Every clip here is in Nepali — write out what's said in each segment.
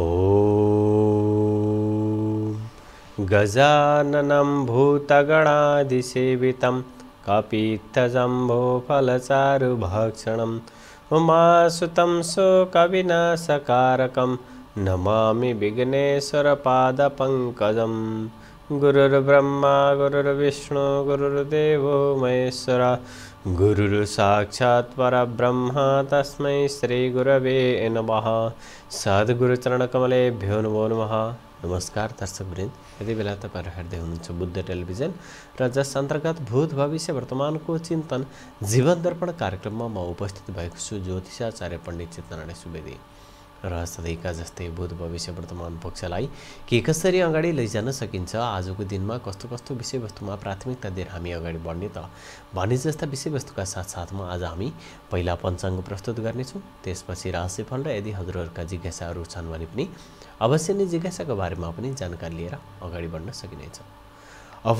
ॐ गजाननं भूतगणादिसेवितं कपित्थजम्भोफलचारुभक्षणम् उमासुतं शोकविनाशकारकं नमामि विघ्नेश्वरपादपङ्कजं गुरुर्ब्रह्मा गुरुर्विष्णु गुरुर्देवो महेश्वर। गुरुर्साक्षात् परब्रह्म तस्मै श्रीगुरवे नमः। सद्गुरुचरणकमलेभ्यो नमो नमः। नमस्कार दर्शकवृन्द। यति बेला तपाईँहरू हेर्दै हुनुहुन्छ बुद्ध टेलिभिजन र जस अन्तर्गत भूत भविष्य वर्तमानको चिन्तन जीवन दर्पण कार्यक्रममा म उपस्थित भएको छु ज्योतिषाचार्य पण्डित चित्तनारायण सुवेदी। र सधैँका जस्तै भूत भविष्य वर्तमान पक्षलाई के कसरी अगाडि लैजान सकिन्छ आजको दिनमा कस्तो कस्तो विषयवस्तुमा प्राथमिकता दिएर हामी अगाडि बढ्ने त भने जस्ता विषयवस्तुका साथसाथमा आज हामी पहिला पञ्चाङ्ग प्रस्तुत गर्नेछौँ। त्यसपछि राशिफल र यदि हजुरहरूका जिज्ञासाहरू छन् भने पनि अवश्य नै जिज्ञासाको बारेमा पनि जानकारी लिएर अगाडि बढ्न सकिनेछ।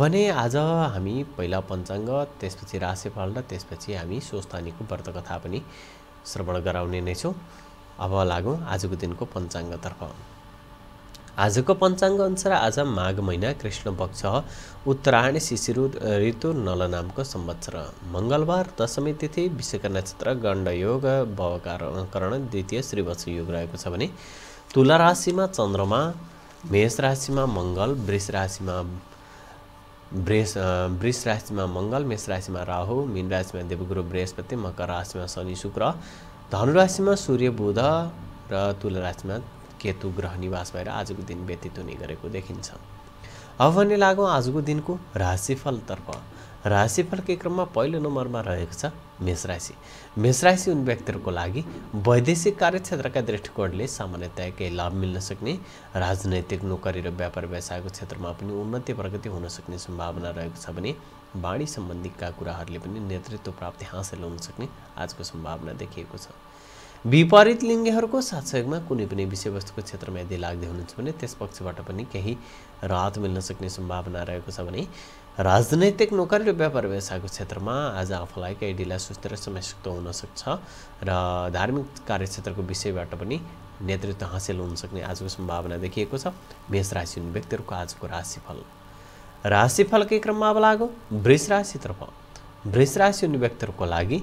भने आज हामी पहिला पञ्चाङ्ग त्यसपछि राशिफल र त्यसपछि हामी स्वस्थानीको व्रतकथा पनि श्रवण गराउने नै छौँ। अब लागौँ आजको दिनको पञ्चाङ्गतर्फ। आजको पञ्चाङ्ग अनुसार आज माघ महिना कृष्ण पक्ष उत्तरायण शिशिरु ऋतु नल नामको संवत्सर। मङ्गलबार दशमी तिथि विषयका नक्षत्र गण्डयोग भवकरण द्वितीय श्रीवत्स योग रहेको छ भने तुला राशिमा चन्द्रमा मेष राशिमा मङ्गल वृष राशिमा वृष वृष राशिमा मङ्गल मेष राशिमा राहु मीन राशिमा देवगुरु बृहस्पति मकर राशिमा शनि शुक्र धनुराशिमा सूर्य बुध र तुला राशिमा केतु ग्रह निवास भएर आजको दिन व्यतीत हुने गरेको देखिन्छ। अब भने लागौँ आजको दिनको राशिफलतर्फ राशिफलकै क्रममा पहिलो नम्बरमा रहेको छ मेष राशि। मेष राशि उन व्यक्तिहरूको लागि वैदेशिक कार्यक्षेत्रका दृष्टिकोणले सामान्यतया केही लाभ मिल्न सक्ने राजनैतिक नोकरी र व्यापार व्यवसायको क्षेत्रमा पनि उन्नति प्रगति हुन सक्ने सम्भावना रहेको छ भने वाणी सम्बन्धीका कुराहरूले पनि नेतृत्व प्राप्ति हासिल हुन सक्ने आजको सम्भावना देखिएको छ। विपरीत लिङ्गीहरूको साथसहयोगमा कुनै पनि विषयवस्तुको क्षेत्रमा यदि लाग्दै हुनुहुन्छ भने त्यस पक्षबाट पनि केही राहत मिल्न सक्ने सम्भावना रहेको छ भने राजनैतिक नोकरी र व्यापार व्यवसायको क्षेत्रमा आज आफूलाई केही ढिला सुस्ती र समययुक्त हुनसक्छ र धार्मिक कार्यक्षेत्रको विषयबाट पनि नेतृत्व हासिल हुन सक्ने आजको सम्भावना देखिएको छ। मेष राशि हुने व्यक्तिहरूको आजको राशिफल। राशिफलकै क्रममा अब लागो। वृष राशितर्फ। वृष राशि हुने व्यक्तिहरूको लागि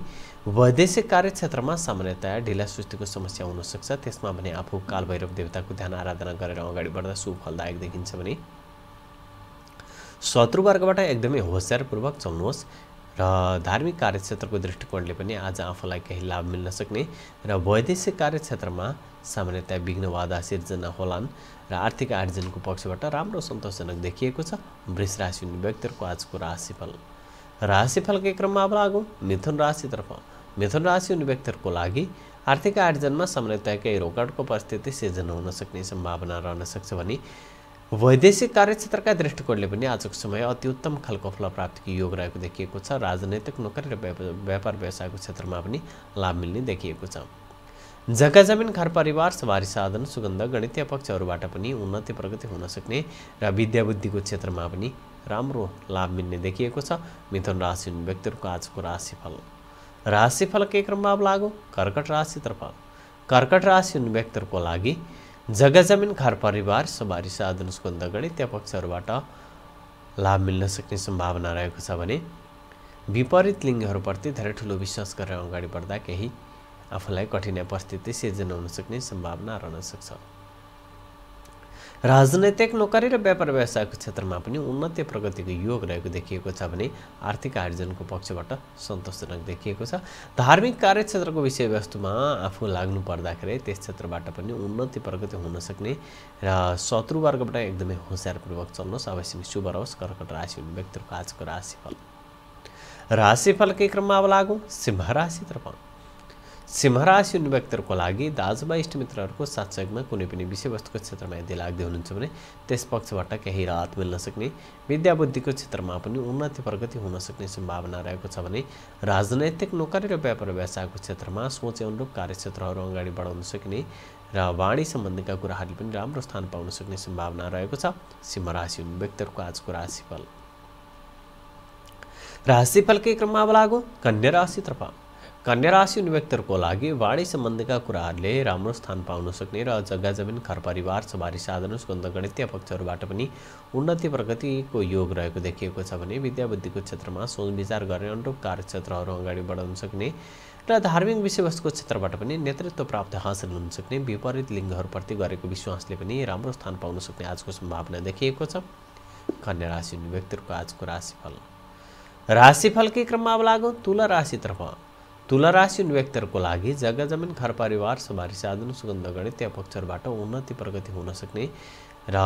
वैदेशिक कार्यक्षेत्रमा सामान्यतया ढिला सुस्तीको समस्या हुनसक्छ। त्यसमा भने आफू कालभैरव देवताको ध्यान आराधना गरेर अगाडि बढ्दा शुभ फलदायक देखिन्छ भने शत्रुवर्गबाट एकदमै होसियारपूर्वक चल्नुहोस् र धार्मिक कार्यक्षेत्रको दृष्टिकोणले पनि आज आफूलाई केही लाभ मिल्न सक्ने र वैदेशिक कार्यक्षेत्रमा सामान्यतया विघ्न बाधा सिर्जना होलान् र आर्थिक आर्जनको पक्षबाट राम्रो सन्तोषजनक देखिएको छ। वृष राशि हुने व्यक्तिहरूको आजको राशिफल। राशिफलकै क्रममा अब लागौँ मिथुन राशितर्फ। मिथुन राशि हुने व्यक्तिहरूको लागि आर्थिक आर्जनमा सामान्यतया केही रोकाटको परिस्थिति सिर्जना हुन सक्ने सम्भावना रहन सक्छ भने वैदेशिक कार्यक्षेत्रका दृष्टिकोणले पनि आजको समय अति उत्तम खालको फलप्राप्तिको योग रहेको देखिएको छ। राजनैतिक नोकरी र व्यापार व्यवसायको क्षेत्रमा पनि लाभ मिल्ने देखिएको छ। जग्गा जमिन घर परिवार सवारी साधन सुगन्ध गणितीय पक्षहरूबाट पनि उन्नति प्रगति हुन सक्ने र विद्याबुद्धिको क्षेत्रमा पनि राम्रो लाभ मिल्ने देखिएको छ। मिथुन राशि हुने व्यक्तिहरूको आजको राशिफल। राशिफलकै क्रममा अब लागु कर्कट राशितर्फ कर्कट राशि हुने व्यक्तिहरूको लागि जग्गा जमिन घर परिवार सवारी साधन सुगन्ध गणितीय पक्षहरूबाट लाभ मिल्न सक्ने सम्भावना रहेको छ भने विपरीत लिङ्गहरूप्रति धेरै ठुलो विश्वास गरेर अगाडि बढ्दा केही आफूलाई कठिनाइ परिस्थिति सिर्जना हुन सक्ने सम्भावना रहन सक्छ राजनैतिक नोकरी र व्यापार व्यवसायको क्षेत्रमा पनि उन्नति प्रगतिको योग रहेको देखिएको छ भने आर्थिक आर्जनको पक्षबाट सन्तोषजनक देखिएको छ। धार्मिक कार्यक्षेत्रको विषयवस्तुमा आफू लाग्नु पर्दाखेरि त्यस क्षेत्रबाट पनि उन्नति प्रगति हुन सक्ने र शत्रुवर्गबाट एकदमै होसियारपूर्वक चल्नुहोस्। अवश्य शुभ रहोस्। कर्कट राशि हुने व्यक्तिहरूको आजको राशिफल। राशिफलकै क्रममा अब लागौँ। सिंह राशितर्फ। सिंहराशि हुने व्यक्तिहरूको लागि दाजुबा इष्टमित्रहरूको साथसहयोगमा कुनै पनि विषयवस्तुको क्षेत्रमा यदि लाग्दै हुनुहुन्छ भने त्यस पक्षबाट केही राहत मिल्न सक्ने विद्याबुद्धिको क्षेत्रमा पनि उन्नति प्रगति हुन सक्ने सम्भावना रहेको छ भने राजनैतिक नोकरी र व्यापार व्यवसायको क्षेत्रमा सोचे अनुरूप कार्यक्षेत्रहरू अगाडि बढाउन सकिने र वाणी सम्बन्धीका कुराहरूले पनि राम्रो स्थान पाउन सक्ने सम्भावना रहेको छ। सिंह राशि हुने व्यक्तिहरूको आजको राशिफल। राशिफलकै क्रममा अब लागु। कन्या राशितर्फ। कन्या राशि हुने व्यक्तिहरूको लागि वाणी सम्बन्धीका कुराहरूले राम्रो स्थान पाउन सक्ने र जग्गा जमिन घर परिवार सवारी साधन सुगन्ध गणितीय पक्षहरूबाट पनि उन्नति प्रगतिको योग रहेको देखिएको छ भने विद्याबुद्धिको क्षेत्रमा सोच विचार गर्ने अनुरूप कार्यक्षेत्रहरू अगाडि बढाउन सक्ने र धार्मिक विषयवस्तुको क्षेत्रबाट पनि नेतृत्व प्राप्त हासिल हुन सक्ने विपरीत लिङ्गहरूप्रति गरेको विश्वासले पनि राम्रो स्थान पाउन सक्ने आजको सम्भावना देखिएको छ। कन्या राशि हुने व्यक्तिहरूको आजको राशिफल। राशिफलकै क्रममा अब लागौँ? तुला राशितर्फ। तुला राशि हुने व्यक्तिहरूको लागि जग्गा जमिन घर परिवार सवारी साधन सुगन्ध गणित पक्षहरूबाट उन्नति प्रगति हुन सक्ने र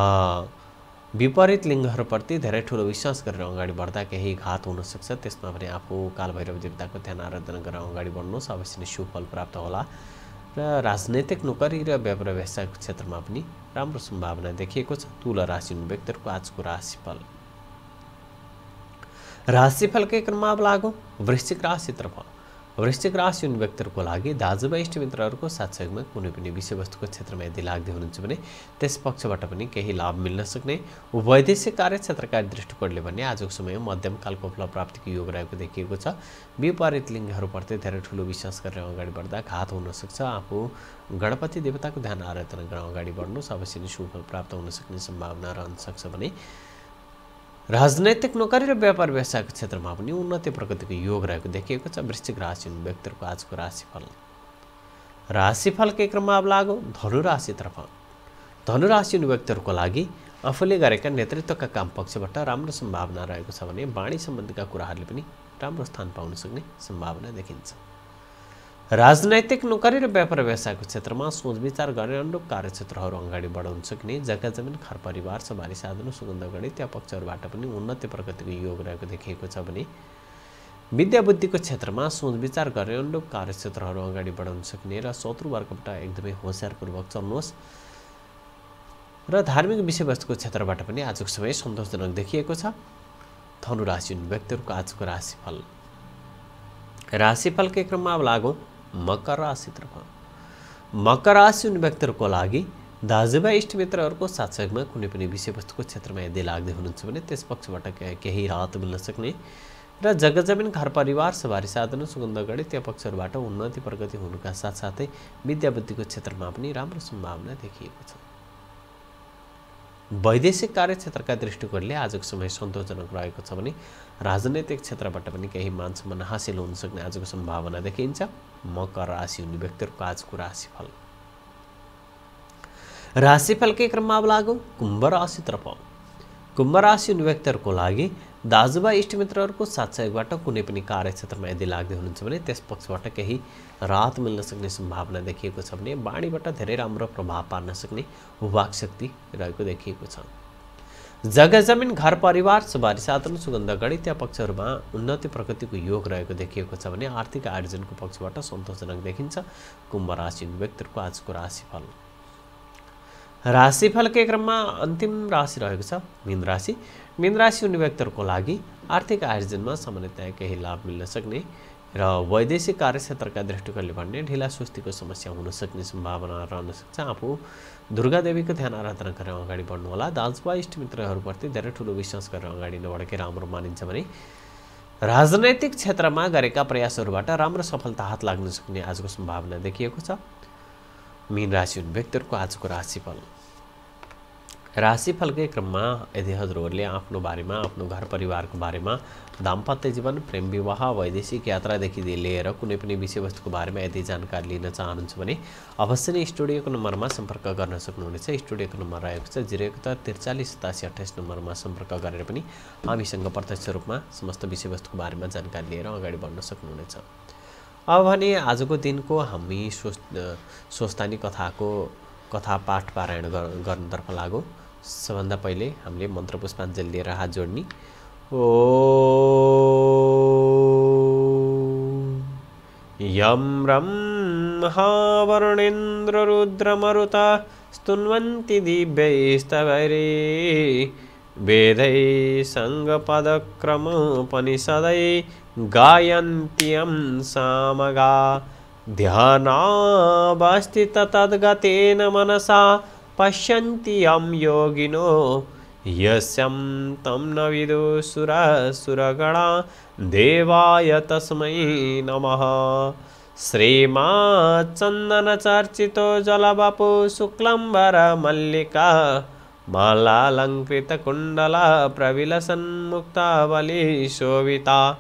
विपरीत लिङ्गहरूप्रति धेरै ठुलो विश्वास गरेर अगाडि बढ्दा केही घात हुनसक्छ त्यसमा पनि आफू कालभैरव देवताको ध्यान आराधना गरेर अगाडि बढ्नुहोस् अवश्य नै सुफल प्राप्त होला र राजनैतिक नोकरी र व्यापार व्यवसायको क्षेत्रमा पनि राम्रो सम्भावना देखिएको छ। तुला राशि व्यक्तिहरूको आजको राशिफल। राशिफलकै क्रममा अब लागौँ। वृश्चिक राशितर्फ। वृश्चिक राशि हुने व्यक्तिहरूको लागि दाजुभाइ इष्टमित्रहरूको साथसहयोगमा कुनै पनि विषयवस्तुको क्षेत्रमा यदि लाग्दै हुनुहुन्छ भने त्यस पक्षबाट पनि केही लाभ मिल्न सक्ने वैदेशिक कार्यक्षेत्रका दृष्टिकोणले भने आजको समयमा मध्यमकालको उपलब्ध प्राप्तिको योग रहेको देखिएको छ। विपरीत लिङ्गहरूप्रति धेरै ठुलो विश्वास गरेर अगाडि बढ्दा घात हुनसक्छ आफू गणपति देवताको ध्यान आराधना गरेर अगाडि बढ्नुहोस् अवश्य नै सुफल प्राप्त हुन सक्ने सम्भावना रहन सक्छ भने राजनैतिक नोकरी र व्यापार व्यवसायको क्षेत्रमा पनि उन्नति प्रगतिको योग रहेको देखिएको छ। वृश्चिक राशि व्यक्तिहरूको आजको राशिफल। राशिफलकै क्रममा अब लागु धनुराशितर्फ। धनुराशि व्यक्तिहरूको लागि आफूले गरेका नेतृत्वका काम पक्षबाट राम्रो सम्भावना रहेको छ भने वाणी सम्बन्धीका कुराहरूले पनि राम्रो स्थान पाउन सक्ने सम्भावना देखिन्छ। राजनैतिक नोकरी र व्यापार व्यवसायको क्षेत्रमा सोच विचार गर्ने अनुरूप कार्यक्षेत्रहरू अगाडि बढाउन सक्ने जग्गा जमिन घर परिवार सवारी साधन सुगन्ध गणित पक्षहरूबाट पनि उन्नति प्रगतिको योग रहेको देखिएको छ भने विद्या बुद्धिको क्षेत्रमा सोच विचार गर्ने अनुरूप कार्यक्षेत्रहरू अगाडि बढाउन सक्ने र शत्रुवर्गबाट एकदमै होसियारपूर्वक चल्नुहोस्। र धार्मिक विषयवस्तुको क्षेत्रबाट पनि आजको समय सन्तोषजनक देखिएको छ। धनु राशि व्यक्तिहरूको आजको राशिफल। राशिफलकै क्रममा अब लागौँ। मकर राशितर्फ मकर राशि हुने व्यक्तिहरूको लागि दाजुभाइ इष्टमित्रहरूको साथसहयोगमा कुनै पनि विषयवस्तुको क्षेत्रमा यदि लाग्दै हुनुहुन्छ भने त्यस पक्षबाट केही राहत मिल्न सक्ने र जग्गा जमिन घर परिवार सवारी साधन सुगन्ध गढी त्यो पक्षहरूबाट उन्नति प्रगति हुनुका साथसाथै विद्याबुद्धिको क्षेत्रमा पनि राम्रो सम्भावना देखिएको छ। वैदेशिक कार्यक्षेत्रका दृष्टिकोणले आजको समय सन्तोषजनक रहेको छ भने राजनैतिक क्षेत्रबाट पनि केही मान सम्मान हासिल हुन सक्ने आजको सम्भावना देखिन्छ। मकर राशि हुने व्यक्तिहरूको आजको राशिफल। राशिफलकै क्रममा अब लागौँ? कुम्भ राशितर्फ। कुम्भ राशि हुने व्यक्तिहरूको लागि दाजुभाइ इष्टमित्रहरूको साथसहयोगबाट कुनै पनि कार्यक्षेत्रमा यदि लाग्दै हुनुहुन्छ भने त्यस पक्षबाट केही राहत मिल्न सक्ने सम्भावना देखिएको छ भने बाणीबाट धेरै राम्रो प्रभाव पार्न सक्ने वाक शक्ति रहेको देखिएको छ। जग्गा जमिन घर परिवार सवारी साधन सुगन्ध गणित पक्षहरूमा उन्नति प्रगतिको योग रहेको देखिएको छ भने आर्थिक आयोजनको पक्षबाट सन्तोषजनक देखिन्छ। कुम्भ राशि व्यक्तिहरूको आजको राशिफल। राशिफलकै क्रममा अन्तिम राशि रहेको छ। मिन राशि मिन राशि हुने व्यक्तिहरूको लागि आर्थिक आयोजनमा सामान्यतया केही लाभ मिल्न सक्ने र वैदेशिक कार्यक्षेत्रका दृष्टिकोणले भन्ने ढिला सुस्तीको समस्या हुन सक्ने सम्भावना रहन सक्छ। आफू दुर्गादेवीको ध्यान आराधना गरेर अगाडि बढ्नुहोला। दाजुबा इष्टमित्रहरूप्रति धेरै ठुलो विश्वास गरेर अगाडि नबढेकै राम्रो मानिन्छ भने राजनैतिक क्षेत्रमा गरेका प्रयासहरूबाट राम्रो सफलता हात लाग्न सक्ने आजको सम्भावना देखिएको छ। मिन राशि व्यक्तिहरूको आजको राशिफल। राशिफलकै क्रममा यदि हजुरहरूले आफ्नो बारेमा आफ्नो घर परिवारको बारेमा दाम्पत्य जीवन प्रेम विवाह वैदेशिक यात्रादेखि लिएर कुनै पनि विषयवस्तुको बारेमा यदि जानकारी लिन चाहनुहुन्छ भने अवश्य नै स्टुडियोको नम्बरमा सम्पर्क गर्न सक्नुहुनेछ। स्टुडियोको नम्बर रहेको छ जिरो एकहत्तर त्रिचालिस सतासी अठाइस नम्बरमा सम्पर्क गरेर पनि हामीसँग प्रत्यक्ष रूपमा समस्त विषयवस्तुको बारेमा जानकारी लिएर अगाडि बढ्न सक्नुहुनेछ। अब भने आजको दिनको हामी सोच सोच्तानी कथाको कथा पाठ पारायण गर्नतर्फ लागौँ। सबभन्दा पहिले हामीले मन्त्र पुष्पाञ्जली लिएर हात जोड्ने। ओ यं ब्रह्मावरुणेन्द्ररुद्रमरुता स्तुन्वन्ति दिव्यैस्तवैरे। वेदै सङ्गपदक्रमोपनिषदै गायन्त्यं सामगा। ध्यानावस्थित तद्गतेन मनसा పశ్యంతి యం యోగినో యస్యం తం న విదు దేవాయ తస్మై నమ శ్రీమాచందనచర్చితో జలబపు శుక్లంబర మల్లిక మాలాలంకృతకుండల ప్రవిలసన్ముక్తావళి శోభిత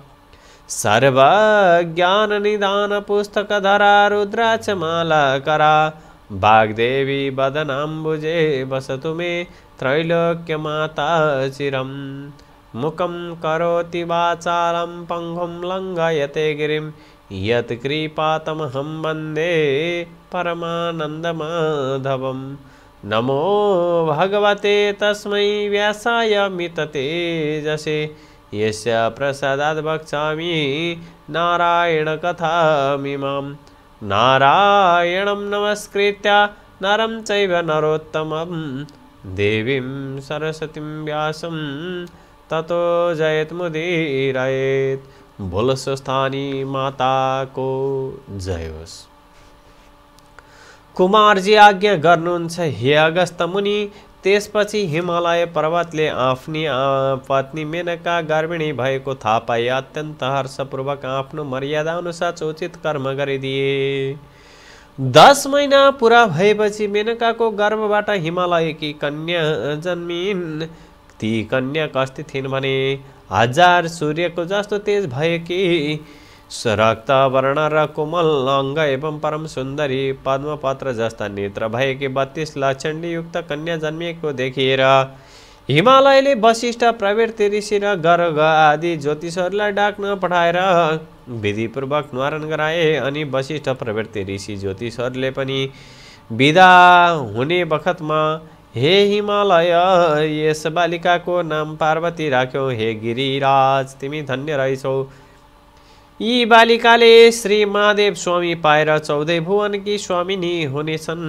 సర్వజ్ఞాన నిదాన పుస్తకధర రుద్రాచమాలకరా वाग्देवी वदनाम्बुजे वसतु मे त्रैलोक्यमाता चिरं। मुखं करोति वाचालं, पङ्गुं लङ्घयते गिरिं। यत्कृपातमहं वंदे परमानन्दमाधवम् नमो भगवते तस्मै व्यासाय मिततेजसे। यस्य प्रसादात् वक्ष्यामि नारायणकथामिमां नारायणं नमस्कृत्य नरं चैव नरोत्तमं देवीं सरस्वतीं व्यासं ततो जयत्मुदीरयेत्। भोलस्वस्थानी माताको जय होस् कुमारजी आज्ञा गर्नुहुन्छ हे अगस्त मुनि त्यसपछि हिमालय पर्वतले आफ्नी पत्नी मेनका गर्भिणी भएको थाहा पाए अत्यन्त हर्षपूर्वक आफ्नो मर्यादा अनुसार उचित कर्म गरिदिए। दस महिना पुरा भएपछि मेनकाको गर्भबाट हिमालयकी कन्या जन्मिन्। ती कन्या कस्ती थिइन् भने हजार सूर्यको जस्तो तेज भएकी रक्त वर्ण र कोमल अङ्ग एवं परम सुन्दरी पद्मपत्र जस्ता नेत्र भएकी बत्तीस लक्षणयुक्त कन्या जन्मिएको देखिएर हिमालयले वशिष्ठ प्रवृत्ति ऋषि र गर्ग आदि ज्योतिषहरूलाई डाक्न पठाएर विधिपूर्वक निवारण गराए अनि वशिष्ठ प्रवृत्ति ऋषि ज्योतिषहरूले पनि विदा हुने बखतमा हे हिमालय यस बालिकाको नाम पार्वती राख्यौ हे गिरिराज तिमी धन्य रहेछौ। यी बालिकाले श्री महादेव स्वामी पाएर चौधै भुवनकी स्वामिनी हुनेछन्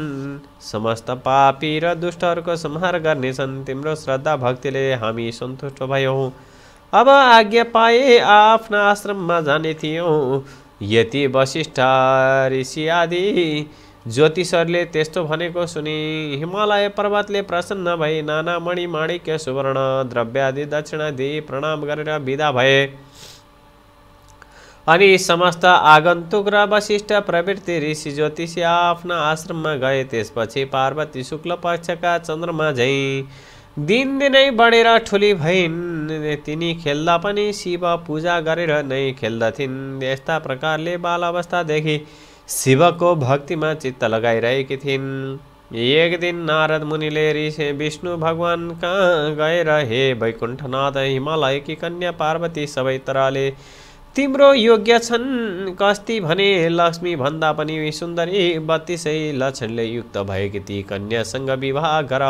समस्त पापी र दुष्टहरूको संहार गर्नेछन् तिम्रो श्रद्धा भक्तिले हामी सन्तुष्ट भयौँ अब आज्ञा पाए आफ्ना आश्रममा जाने थियौँ यति वशिष्ठ ऋषि आदि ज्योतिषहरूले त्यस्तो भनेको सुनि हिमालय पर्वतले प्रसन्न भई नाना मणि माणिक्य सुवर्ण द्रव्यादि दक्षिणा दिई प्रणाम गरेर विदा भए अनि समस्त आगन्तुक र वशिष्ठ प्रवृत्ति ऋषि ज्योतिषी आफ्ना आश्रममा गए। त्यसपछि पार्वती शुक्ल पक्षका चन्द्रमा झै दिनदिनै बढेर ठुली भइन्। तिनी खेल्दा पनि शिव पूजा गरेर नै खेल्दथिन्। यस्ता प्रकारले बाल अवस्थादेखि शिवको भक्तिमा चित्त लगाइरहेकी थिइन्। एक दिन नारद मुनिले ऋषि विष्णु भगवान कहाँ गएर हे वैकुण्ठनाथ हिमालयकी कन्या पार्वती सबै तरले तिम्रो योग्य छन्। कस्ती भने लक्ष्मी भन्दा पनि सुन्दरी बत्तिसै लक्षणले युक्त भएकी ती कन्यासँग विवाह गर।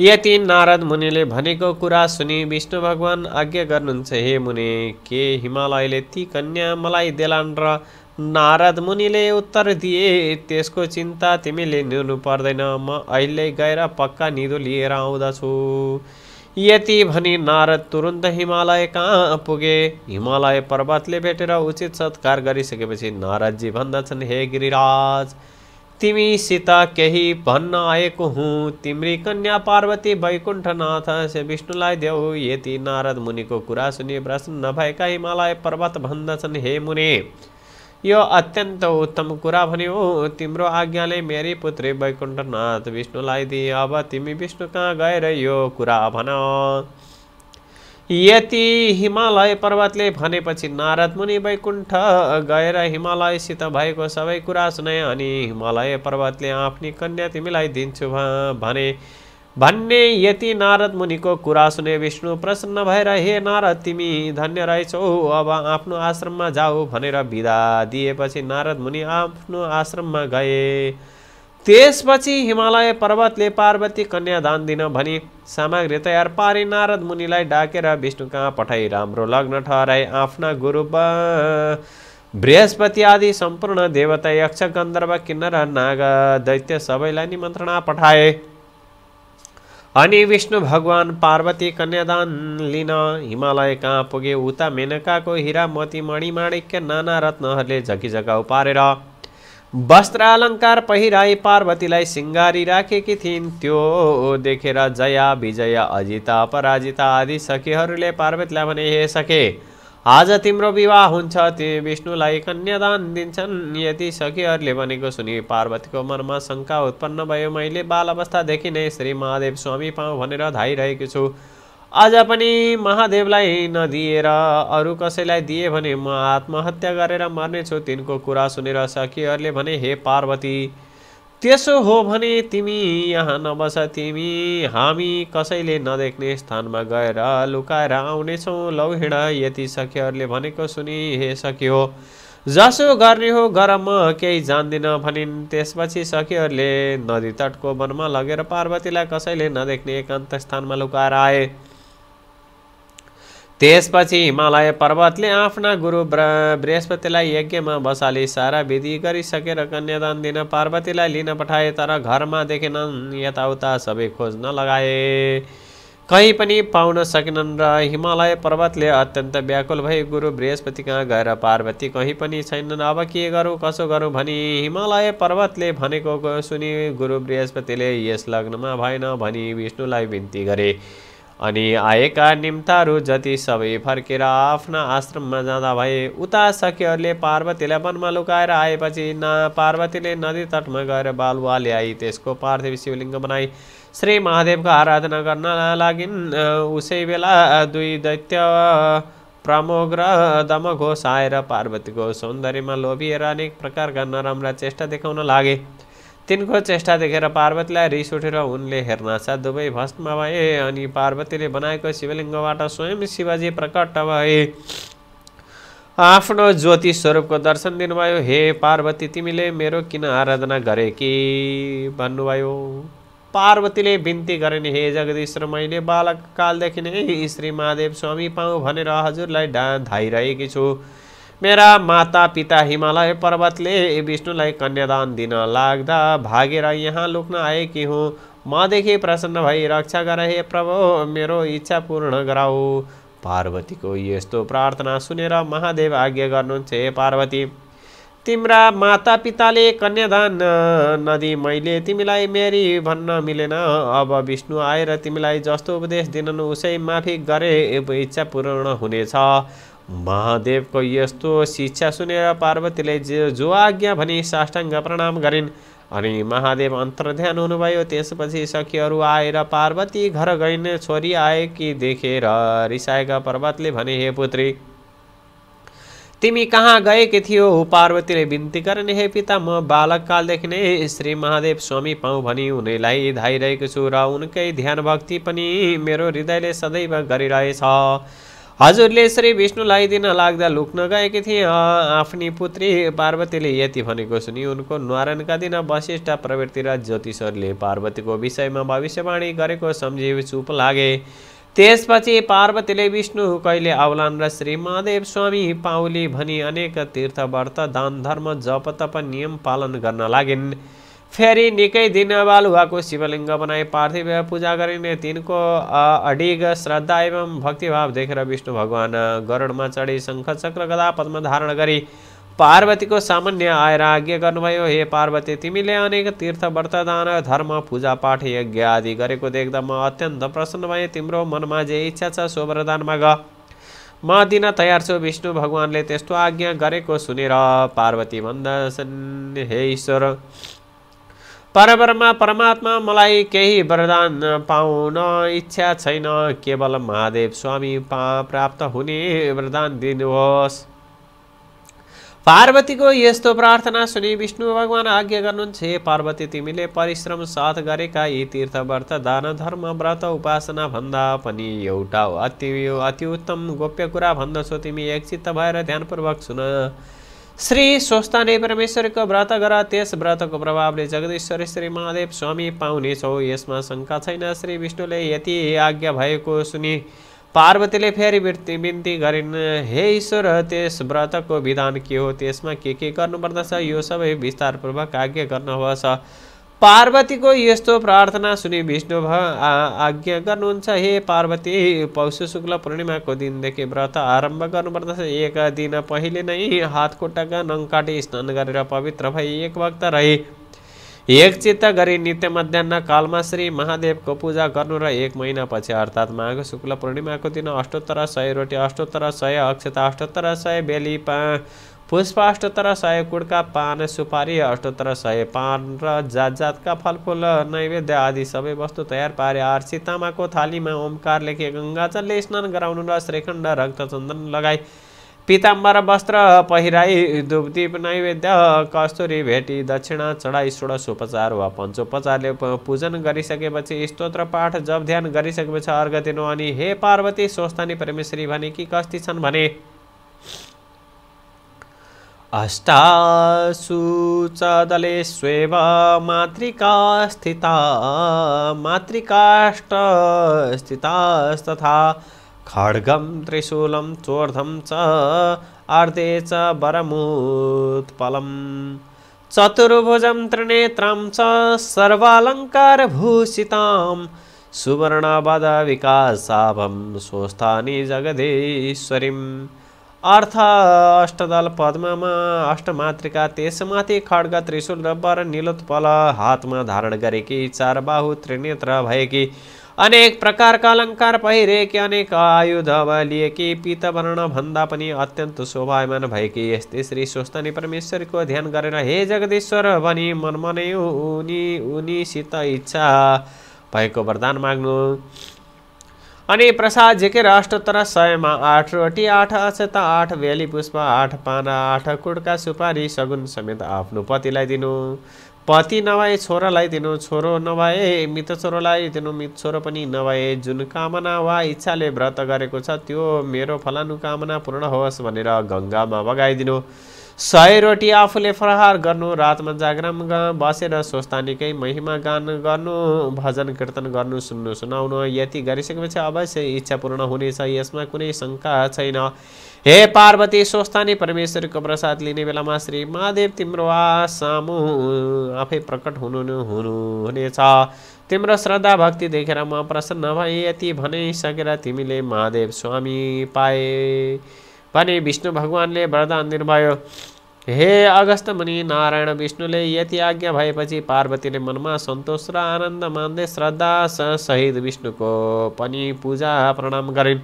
यति नारद मुनिले भनेको कुरा सुनि विष्णु भगवान आज्ञा गर्नुहुन्छ हे मुनि के हिमालयले ती कन्या मलाई देलान् र नारद मुनिले उत्तर दिए? त्यसको चिन्ता तिमीले लिनु पर्दैन। म अहिले गएर पक्का निधो लिएर आउँदछु। यति भनी नारद तुरुन्त हिमालय कहाँ पुगे? हिमालय पर्वतले भेटेर उचित सत्कार गरिसकेपछि नारदजी भन्दछन् हे गिरिराज तिमीसित केही भन्न आएको हुँ। तिम्री कन्या पार्वती वैकुण्ठनाथ से विष्णुलाई देऊ। यति नारद मुनिको कुरा सुनि प्रसन्न नभएका हिमालय पर्वत भन्दछन् हे मुनि यो अत्यन्त उत्तम कुरा भन्यो तिम्रो आज्ञाले मेरी पुत्री वैकुण्ठनाथ विष्णुलाई दिए अब तिमी विष्णु कहाँ गएर यो कुरा भन यति हिमालय पर्वतले भनेपछि नारद मुनि वैकुण्ठ गएर हिमालयसित भएको सबै कुरा सुनाए अनि हिमालय पर्वतले आफ्नी कन्या तिमीलाई दिन्छु भने भन्ने यति नारद मुनिको कुरा सुने विष्णु प्रसन्न भएर हे नारद तिमी धन्य रहेछौ। अब आफ्नो आश्रममा जाऊ भनेर बिदा दिएपछि नारद मुनि आफ्नो आश्रममा गए। त्यसपछि हिमालय पर्वतले पार्वती कन्यादान दिन भनी सामग्री तयार पारी नारद मुनिलाई डाकेर विष्णु कहाँ पठाई। राम्रो लग्न ठहराए आफ्ना गुरु बृहस्पति आदि सम्पूर्ण देवता यक्ष गन्धर्व किन्नर नाग दैत्य सबैलाई निमन्त्रणा पठाए। अनि विष्णु भगवान पार्वती कन्यादान लिन हिमालय कहाँ पुगे उता मेनकाको हिरा मोती मणिमाणिक्य नाना रत्नहरूले झकी झकाउ पारेर वस्त्र अलङ्कार पहिराई पार्वतीलाई सिङ्गारी राखेकी थिइन् त्यो देखेर जया विजय अजिता अपराजिता आदि सखीहरूले पार्वतीलाई भने हे सके आज तिम्रो विवाह हुन्छ ती विष्णुलाई कन्यादान दिन्छन्। यति सखीहरूले भनेको सुनि पार्वतीको मनमा शङ्का उत्पन्न भयो। मैले बाल अवस्थादेखि नै श्री महादेव स्वामी पाऊँ भनेर धाइरहेको छु। आज पनि महादेवलाई नदिएर अरू कसैलाई दिए भने म आत्महत्या गरेर मर्नेछु। तिनको कुरा सुनेर सखीहरूले भने हे पार्वती त्यसो हो भने तिमी यहाँ नबस तिमी हामी कसैले नदेख्ने स्थानमा गएर लुकाएर आउनेछौँ। लौ हिँड यति सखीहरूले भनेको सुनि हे सखियो जसो गर्ने हो गर म केही जान्दिनँ भनिन्। त्यसपछि सखीहरूले नदी तटको वनमा लगेर पार्वतीलाई कसैले नदेख्ने एकान्त स्थानमा लुकाएर आए। त्यसपछि हिमालय पर्वतले आफ्ना गुरु बृहस्पतिलाई यज्ञमा बसाली सारा विधि गरिसकेर कन्यादान दिन पार्वतीलाई लिन पठाए तर घरमा देखेनन् यताउता सबै खोज्न लगाए। कहीँ पनि पाउन सकेनन् र हिमालय पर्वतले अत्यन्त व्याकुल भई गुरु बृहस्पति कहाँ गएर पार्वती कहीँ पनि छैनन्। अब के गरौँ कसो गरौँ भनी हिमालय पर्वतले भनेको सुनि गुरु बृहस्पतिले यस लग्नमा भएन भनी विष्णुलाई बिन्ती गरे। अनि आएका निम्ताहरू जति सबै फर्केर आफ्ना आश्रममा जाँदा भए उता सखीहरूले पार्वतीलाई वनमा लुकाएर आएपछि न पार्वतीले नदी तटमा गएर बालुवा ल्याई त्यसको पार्थिव शिवलिङ्ग बनाई। श्री महादेवको आराधना गर्न लागिन्। उसै बेला दुई दैत्य प्रमोग र दमघोष आएर पार्वतीको सौन्दर्यमा लोभिएर अनेक प्रकारका नराम्रा चेष्टा देखाउन लागे। तिनको चेष्टा देखेर पार्वतीलाई रिस उठेर उनले हेर्नासाथ दुवै भस्म भए अनि पार्वतीले बनाएको शिवलिङ्गबाट स्वयं शिवजी प्रकट भए। आफ्नो ज्योति स्वरूपको दर्शन दिनुभयो। हे पार्वती तिमीले मेरो किन आराधना गरे कि? भन्नुभयो। पार्वतीले बिन्ती गरेन हे जगदीश्वर मैले बालककालदेखि नै श्री महादेव स्वामी पाऊँ भनेर हजुरलाई डा धाइरहेकी छु। मेरा माता पिता हिमालय पर्वतले विष्णुलाई कन्यादान दिन लाग्दा भागेर यहाँ लुक्न आएकी हुँ। मदेखि प्रसन्न भई रक्षा गर हे प्रभु मेरो इच्छा पूर्ण गराऊ। पार्वतीको यस्तो प्रार्थना सुनेर महादेव आज्ञा गर्नुहुन्छ हे पार्वती तिम्रा माता पिताले कन्यादान नदी मैले तिमीलाई मेरी भन्न मिलेन। अब विष्णु आएर तिमीलाई जस्तो उपदेश दिनन् उसै माफी गरे इच्छा पूर्ण हुनेछ। महादेवको यस्तो शिक्षा सुनेर पार्वतीले जो आज्ञा भनी साष्टाङ्ग प्रणाम गरिन् अनि महादेव अन्तर्ध्यान हुनुभयो। त्यसपछि सखीहरू आएर पार्वती घर गइन्। छोरी आएकी देखेर? रिसाएका पर्वतले भने हे पुत्री तिमी कहाँ गएकी थियो? पार्वतीले बिन्ती गर्ने हे पिता म बालककालदेखि नै श्री महादेव स्वामी पाउँ भनी उनीलाई धाइरहेको छु र उनकै ध्यान भक्ति पनि मेरो हृदयले सदैव गरिरहेछ। हजुरले श्री विष्णुलाई दिन लाग्दा लुक्न गएकी थिए। आफ्नी पुत्री पार्वतीले यति भनेको सुनि उनको नारायणका दिन वशिष्ठ प्रवृत्ति र ज्योतिषहरूले पार्वतीको विषयमा भविष्यवाणी गरेको सम्झि चुप लागे। त्यसपछि पार्वतीले विष्णु कहिले आउलान् र श्री महादेव स्वामी पाउली भनी अनेक तीर्थ व्रत दान धर्म जप तप नियम पालन गर्न लागिन्। फेरि निकै दिन बालुवाको शिवलिङ्ग बनाई पार्थिव पूजा गरिने तिनको अडिग श्रद्धा एवं भक्तिभाव देखेर विष्णु भगवान गरुडमा चढी शङ्ख चक्र गदा पद्म धारण गरी पार्वतीको सामान्य आएर आज्ञा गर्नुभयो। हे पार्वती तिमीले अनेक तीर्थ व्रत दान धर्म पूजा पाठ यज्ञ आदि गरेको देख्दा म अत्यन्त प्रसन्न भएँ। तिम्रो मनमा जे इच्छा छ सो वरदानमा ग म दिन तयार छु। विष्णु भगवान्ले त्यस्तो आज्ञा गरेको सुनेर पार्वती भन्दछन् हे ईश्वर परब्रह्म परमात्मा मलाई केही वरदान पाउन इच्छा छैन। केवल महादेव स्वामी पा प्राप्त हुने वरदान दिनुहोस्। पार्वतीको यस्तो प्रार्थना सुनि विष्णु भगवान आज्ञा गर्नुहुन्छ पार्वती तिमीले परिश्रम साथ गरेका यी तीर्थ व्रत दान धर्म व्रत उपासना भन्दा पनि एउटा अति अति उत्तम गोप्य कुरा भन्दछौ। तिमी एकचित्त भएर ध्यानपूर्वक सुन। श्री स्वस्थाने परमेश्वरको व्रत गर त्यस व्रतको प्रभावले जगदीश्वर श्री महादेव स्वामी पाउनेछौ यसमा शङ्का छैन श्री विष्णुले यति आज्ञा भएको सुनि पार्वतीले फेरि बिन्ती गरिन् हे ईश्वर त्यस व्रतको विधान के हो त्यसमा के के गर्नुपर्दछ यो सबै विस्तारपूर्वक आज्ञा गर्नुहोस् पार्वतीको यस्तो प्रार्थना सुनि विष्णु आज्ञा गर्नुहुन्छ हे पार्वती पौष शुक्ल पूर्णिमाको दिनदेखि व्रत आरम्भ गर्नुपर्दछ। एक दिन पहिले नै हात खुट्टाका नङ काटी स्नान गरेर पवित्र भई एक वक्त रहे। एक चित्त गरी नित्य मध्याह कालमा श्री महादेवको पूजा गर्नु र एक महिनापछि अर्थात् माघ शुक्ल पूर्णिमाको दिन अष्टोत्तर सय रोटी अष्टोत्तर सय अक्षता अष्टोत्तर सय बेली पा पुष्प अष्टोत्तर सय कुडका पान सुपारी अष्टोत्तर सय पान र जात जातका फलफुल नैवेद्य आदि सबै वस्तु तयार पारे आर्सी तामाको थालीमा ओमकार लेखे गङ्गाजलले स्नान गराउनु र श्रीखण्ड रक्तचन्दन लगाई। पिताम्बर वस्त्र पहिराई धुपदीप नैवेद्य कस्तुरी भेटी दक्षिणा चढाई षोडश उपचार वा पञ्चोपचारले पूजन गरिसकेपछि स्तोत्र पाठ जप ध्यान गरिसकेपछि अर्घ दिनु अनि हे पार्वती स्वस्थानी परमेश्वरी भने कि कस्ती छन् भने अष्टासु च दलेष्वेव मातृका स्थिता मातृकाष्ट स्थितास्तथा खड्गं त्रिशूलं चोर्धं च अर्धे च वरमुत्पलं चतुर्भुजं त्रिनेत्रं च सर्वालङ्कारभूषितां सुवर्णवदविकासाभं स्वस्थानि जगदीश्वरीम्। अर्थ अष्टदल पद्ममा अष्टमातृका त्यसमाथि खड्ग त्रिशूल र वर निलोत्पल हातमा धारण गरेकी चार बाहु त्रिनेत्र भएकी अनेक प्रकारका अलङ्कार पहिरेकी अनेक आयुध लिएकी पितवर्ण भन्दा पनि अत्यन्त शोभायमान भएकी यस्तै श्री स्वस्तानी परमेश्वरको ध्यान गरेर हे जगदीश्वर भनी मनमनै उनी उनीसित इच्छा भएको वरदान माग्नु। अनि प्रसाद झिकेर अष्टोत्तर सयमा आठ रोटी आठ अक्षता आठ भेली पुष्प आठ पाना आठ कुडका सुपारी सगुन समेत आफ्नो पतिलाई दिनु। पति नभए छोरालाई दिनु छोरो नभए मित छोरोलाई दिनु मित छोरो पनि नभए जुन कामना वा इच्छाले व्रत गरेको छ त्यो मेरो फलानु कामना पूर्ण होस् भनेर गङ्गामा बगाइदिनु। सय रोटी आफूले फरहार गर्नु रातमा जागराम बसेर स्वस्थानीकै महिमा गान गर्नु भजन कीर्तन गर्नु सुन्नु सुनाउनु यति गरिसकेपछि अवश्य इच्छा पूर्ण हुनेछ। यसमा कुनै शङ्का छैन। हे पार्वती स्वस्थानी परमेश्वरको प्रसाद लिने बेलामा श्री महादेव तिम्रो सामु आफै प्रकट हुनु हुनु हुनेछ। तिम्रो श्रद्धा भक्ति देखेर म प्रसन्न भएँ यति भनिसकेर तिमीले महादेव स्वामी पाए। भने विष्णु भगवान्ले वरदान दिनुभयो हे अगस्त मुनि नारायण विष्णुले यति आज्ञा भएपछि पार्वतीले मनमा सन्तोष र आनन्द मान्दै श्रद्धा सहित विष्णुको पनि पूजा प्रणाम गरिन्।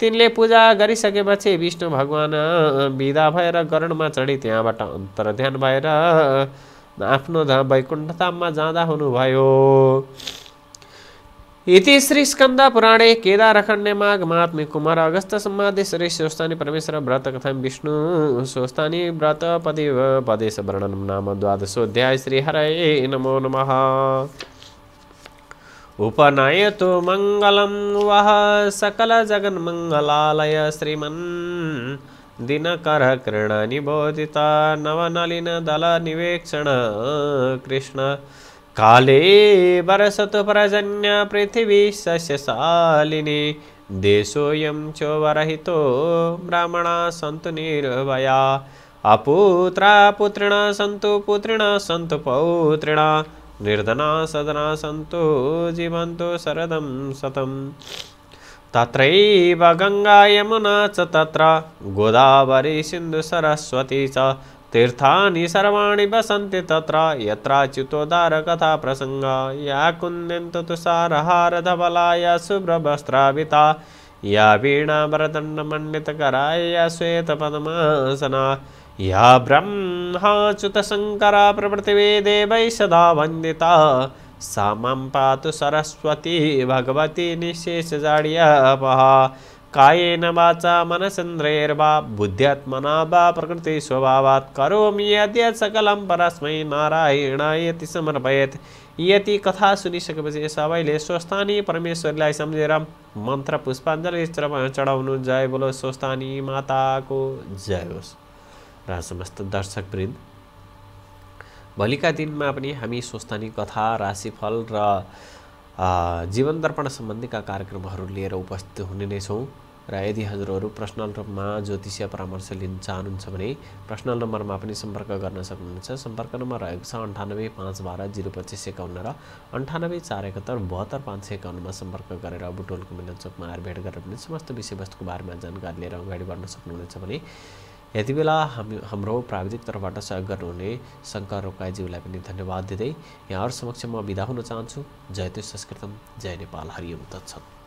तिनले पूजा गरिसकेपछि विष्णु भगवान विदा भएर गरुडमा चढी त्यहाँबाट अन्तर ध्यान भएर आफ्नो वैकुण्ठताममा जाँदा हुनुभयो। इति श्री स्कंद पुराणे केदारखण्डे माघ महात्म्य कुमार अगस्त संवादे श्री शिवस्थानी परमेश्वर व्रत कथा विष्णु शिवस्थानी व्रत पदे पदेश वर्णन नाम द्वादशोध्याय श्री हरये नमो नमः। उपनयतु मङ्गलं वः सकलजगन्मङ्गलालय श्रीमन् दिनकरकिरणनिबोधिता नवनलिनदलनिवेक्षण कृष्ण काले वरसतु पर्जन्य पृथिवी सस्यशालिनी देशोऽयं चोवरहितो ब्राह्मणा सन्तु निर्भया। अपुत्रा पुत्रिणा सन्तु पुत्रिणा सन्तु पौत्रिणा, निर्धना सदना सन्तु जीवन्तु शरदं शतं तत्रैव गङ्गा यमुना च तत्र, गोदावरी सिन्धुसरस्वती च तीर्थानि सर्वाणि वसन्ति तत्र यत्राच्युतोदारकथा प्रसङ्ग या कुन्द्यन्तु तुषारहारधवला या शुभ्रवस्त्राविता या वीणावरदण्डमण्डितकरा या श्वेतपद्मासना या ब्रह्माच्युतशङ्करा प्रभृतिवे देवैः सदा वन्दिता सा माँ पातु सरस्वती भगवती निःशेषजाड्यापहा कायेन वाचा मनसेन्द्रेर्वा बुद्ध्यात्मना वा प्रकृतिस्वभावात् करोमि यद्यत् सकलं परस्मै नारायणायति समर्पयत्। यति कथा सुनिसकेपछि सबैले स्वस्थानी परमेश्वरलाई सम्झेर मन्त्र पुष्पाञ्जली चढाउनु जय बोलो स्वस्थानी माताको। जय होस् र समस्त दर्शकवृन्द भोलिका दिनमा पनि हामी स्वस्थानी कथा राशिफल र जीवन दर्पण सम्बन्धीका कार्यक्रमहरू लिएर उपस्थित हुने नै छौँ र यदि हजुरहरू पर्सनल रूपमा ज्योतिषीय परामर्श लिन चाहनुहुन्छ भने पर्सनल नम्बरमा पनि सम्पर्क गर्न सक्नुहुन्छ सम्पर्क नम्बर रहेको छ अन्ठानब्बे पाँच बाह्र जिरो पच्चिस एकाउन्न र अन्ठानब्बे चार एकहत्तर बहत्तर पाँच सय एकाउन्नमा सम्पर्क गरेर बुटोलको मिलनचोकमा आएर भेट गरेर पनि समस्त विषयवस्तुको बारेमा जानकारी लिएर अगाडि बढ्न सक्नुहुनेछ भने यति बेला हामी हाम्रो प्राविधिक तर्फबाट सहयोग गर्नुहुने शङ्कर रोकाइज्यूलाई पनि धन्यवाद दिँदै यहाँहरू समक्ष म बिदा हुन चाहन्छु। जय त्यो संस्कृतम जय नेपाल हरिओम तत्सत।